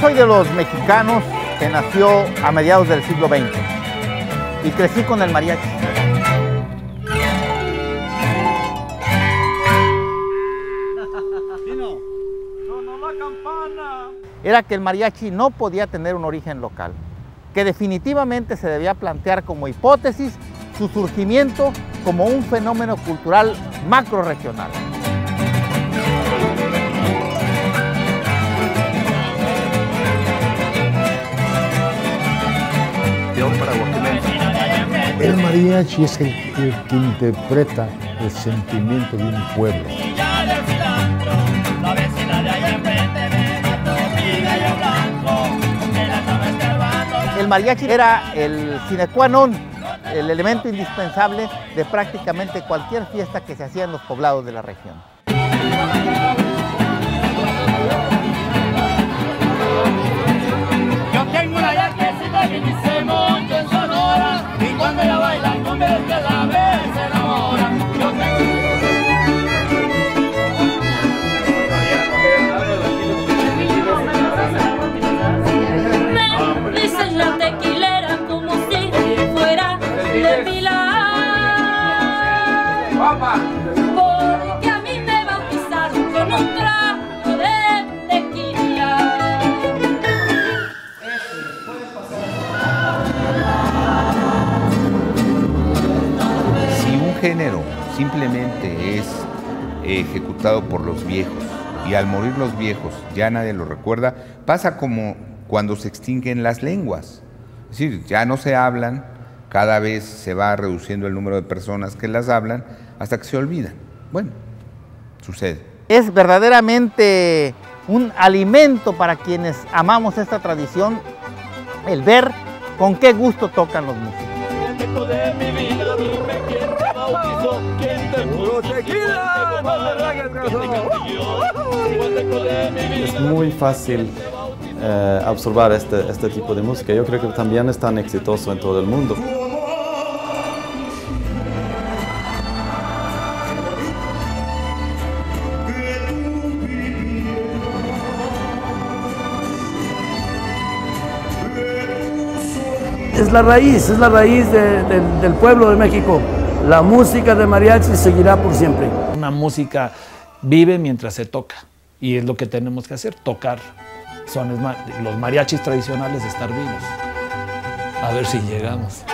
soy de los mexicanos que nació a mediados del siglo XX y crecí con el mariachi. Era que el mariachi no podía tener un origen local, que definitivamente se debía plantear como hipótesis su surgimiento como un fenómeno cultural macro-regional. Mariachi es el, el que interpreta el sentimiento de un pueblo. El mariachi era el sine qua non, el elemento indispensable de prácticamente cualquier fiesta que se hacía en los poblados de la región. Porque a mí me bautizaron con un trago de tequila. Si un género simplemente es ejecutado por los viejos y al morir los viejos ya nadie lo recuerda, pasa como cuando se extinguen las lenguas. Es decir, ya no se hablan, cada vez se va reduciendo el número de personas que las hablan hasta que se olvidan. Bueno, sucede. Es verdaderamente un alimento para quienes amamos esta tradición el ver con qué gusto tocan los músicos. Es muy fácil eh, absorber este, este tipo de música. Yo creo que también es tan exitoso en todo el mundo. Es la raíz, es la raíz de- de- del pueblo de México. La música de mariachi seguirá por siempre. Una música vive mientras se toca y es lo que tenemos que hacer, tocar ma- los mariachis tradicionales, estar vivos. A ver si llegamos.